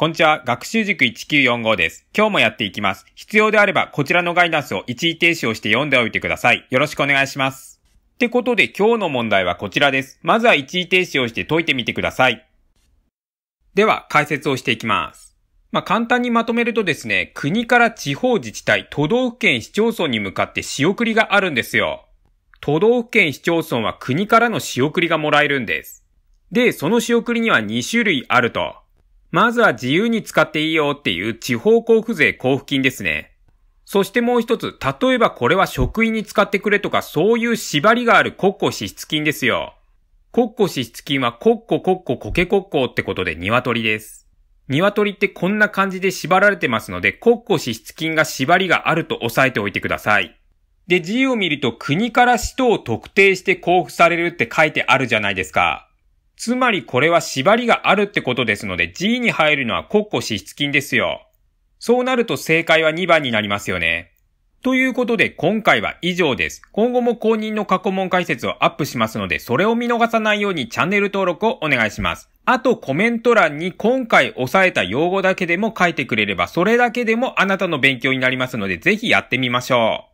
こんにちは、学習塾1945です。今日もやっていきます。必要であれば、こちらのガイダンスを一時停止をして読んでおいてください。よろしくお願いします。ってことで、今日の問題はこちらです。まずは一時停止をして解いてみてください。では、解説をしていきます。まあ、簡単にまとめるとですね、国から地方自治体、都道府県市町村に向かって仕送りがあるんですよ。都道府県市町村は国からの仕送りがもらえるんです。で、その仕送りには2種類あると。まずは自由に使っていいよっていう地方交付税交付金ですね。そしてもう一つ、例えばこれは職員に使ってくれとかそういう縛りがある国庫支出金ですよ。国庫支出金は国庫国庫コケ国庫ってことで鶏です。鶏ってこんな感じで縛られてますので国庫支出金が縛りがあると押さえておいてください。で、字を見ると国から使途を特定して交付されるって書いてあるじゃないですか。つまりこれは縛りがあるってことですので G に入るのは国庫支出金ですよ。そうなると正解は2番になりますよね。ということで今回は以上です。今後も公認の過去問解説をアップしますのでそれを見逃さないようにチャンネル登録をお願いします。あとコメント欄に今回押さえた用語だけでも書いてくれればそれだけでもあなたの勉強になりますのでぜひやってみましょう。